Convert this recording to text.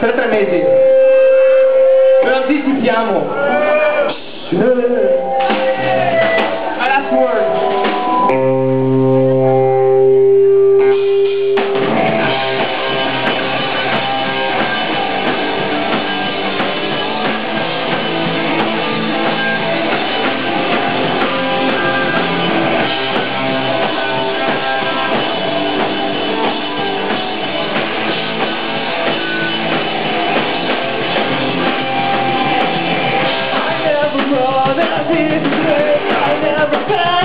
per tre mesi. Lo anticipiamo. My did I never felt